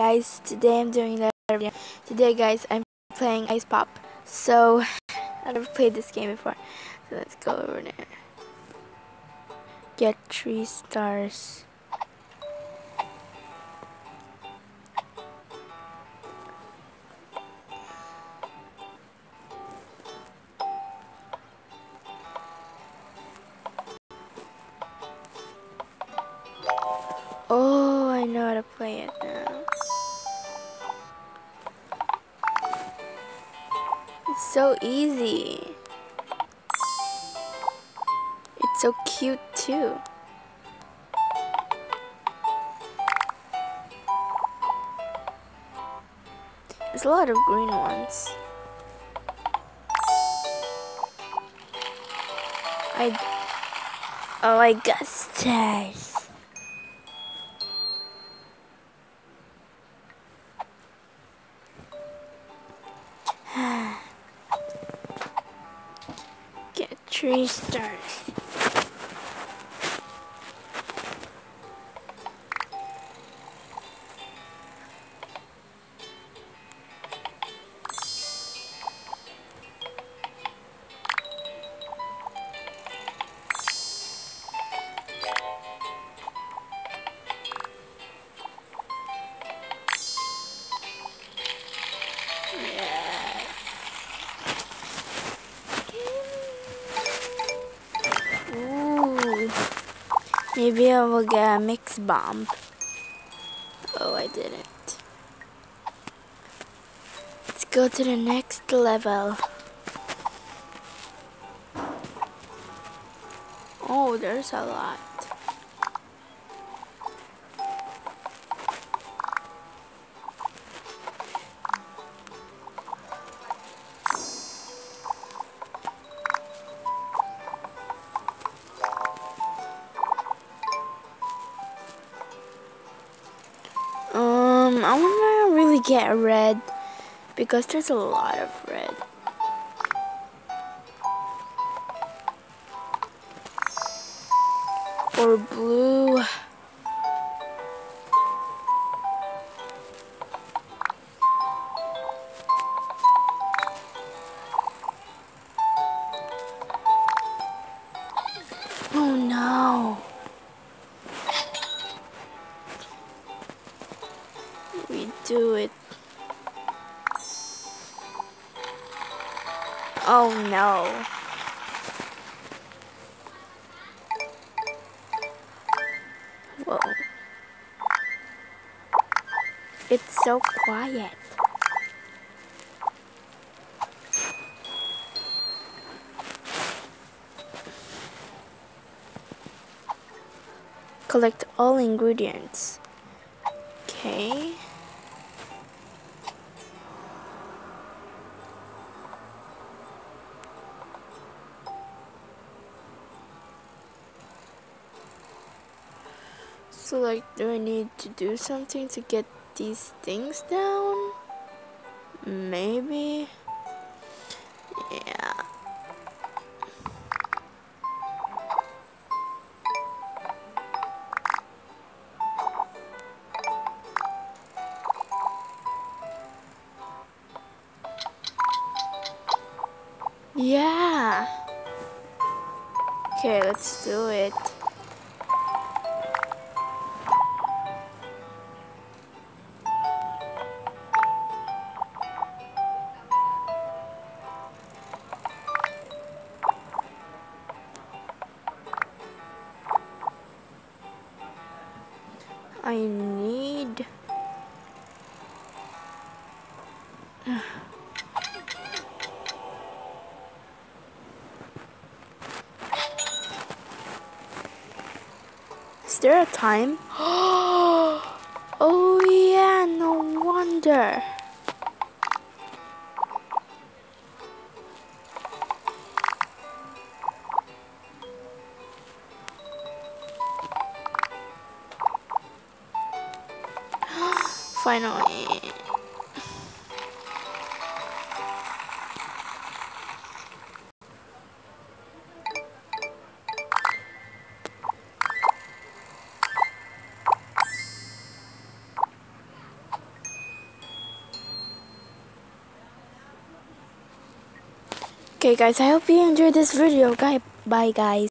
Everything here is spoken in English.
guys today I'm doing that video. Today guys I'm playing ice pop. So I've never played this game before. So let's go over there. Get three stars. Oh, I know how to play it now. So easy. It's so cute too. There's a lot of green ones. I Oh, I got stars. Three stars. Maybe I will get a mix bomb. Oh, I didn't. Let's go to the next level. Oh, there's a lot. Um, I wanna really get red because there's a lot of red. Or blue. We do it. Oh no. Whoa. It's so quiet. Collect all ingredients. Okay. So like, do I need to do something to get these things down? Maybe. Yeah. Yeah. Okay, let's do it. I need Is there a time? oh yeah, no Finally. Okay guys, I hope you enjoyed this video. Bye bye guys.